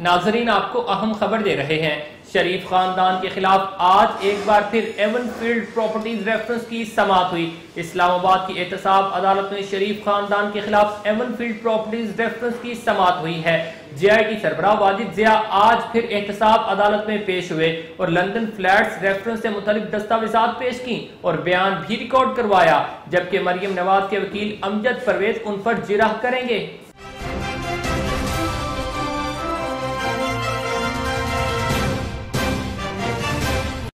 नाजरीन, आपको अहम खबर दे रहे हैं, शरीफ खानदान के खिलाफ आज एक बार फिर एवन फ़ील्ड प्रॉपर्टीज़ रेफरेंस की समात हुई। इस्लामाबाद की एहतसाब अदालत में शरीफ खानदान के खिलाफ एवन फ़ील्ड प्रॉपर्टीज़ रेफरेंस की समात हुई है। जे आई टी सरबरा वाजिद जिया आज फिर एहतसाब अदालत में पेश हुए और लंदन फ्लैट्स रेफरेंस से मुतलिक दस्तावेजा पेश की और बयान भी रिकॉर्ड करवाया, जबकि मरियम नवाज़ के वकील अमजद परवेज उन पर जिरह करेंगे।